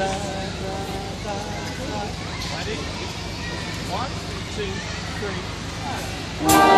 da, da, da, da. Ready? One, two, three.